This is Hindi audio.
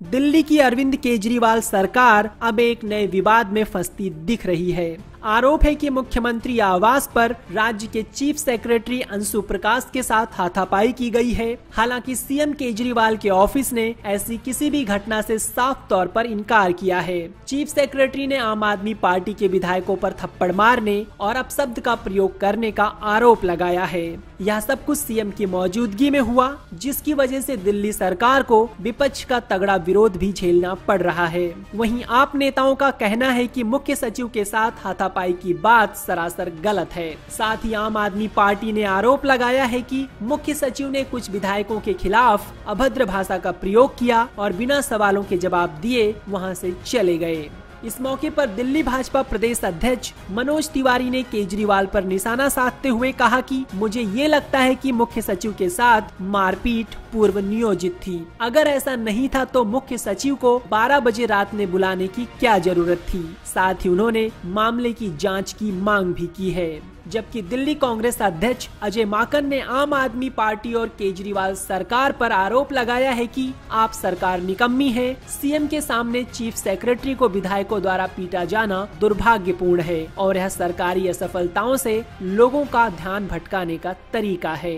दिल्ली की अरविंद केजरीवाल सरकार अब एक नए विवाद में फंसती दिख रही है। आरोप है कि मुख्यमंत्री आवास पर राज्य के चीफ सेक्रेटरी अंशु प्रकाश के साथ हाथापाई की गई है। हालाँकि सीएम केजरीवाल के ऑफ़िस ने ऐसी किसी भी घटना से साफ़ तौर पर इनकार किया है। चीफ सेक्रेटरी ने आम आदमी पार्टी के विधायकों पर थप्पड़ मारने और अपशब्द का प्रयोग करने का आरोप लगाया है। यह सब कुछ सीएम की मौजूदगी में हुआ, जिसकी वजह से दिल्ली सरकार को विपक्ष का तगड़ा विरोध भी झेलना पड़ रहा है। वहीं आप नेताओं का कहना है कि मुख्य सचिव के साथ हाथापाई की बात सरासर गलत है। साथ ही आम आदमी पार्टी ने आरोप लगाया है कि मुख्य सचिव ने कुछ विधायकों के खिलाफ अभद्र भाषा का प्रयोग किया और बिना सवालों के जवाब दिए वहाँ से चले गए। इस मौके पर दिल्ली भाजपा प्रदेश अध्यक्ष मनोज तिवारी ने केजरीवाल पर निशाना साधते हुए कहा कि मुझे ये लगता है कि मुख्य सचिव के साथ मारपीट पूर्व नियोजित थी। अगर ऐसा नहीं था तो मुख्य सचिव को 12 बजे रात में बुलाने की क्या ज़रूरत थी? साथ ही उन्होंने मामले की जाँच की मांग भी की है। जबकि दिल्ली कांग्रेस अध्यक्ष अजय माकन ने आम आदमी पार्टी और केजरीवाल सरकार पर आरोप लगाया है कि आप सरकार निकम्मी है। सीएम के सामने चीफ सेक्रेटरी को विधायकों द्वारा पीटा जाना दुर्भाग्यपूर्ण है और यह सरकारी असफलताओं से लोगों का ध्यान भटकाने का तरीका है।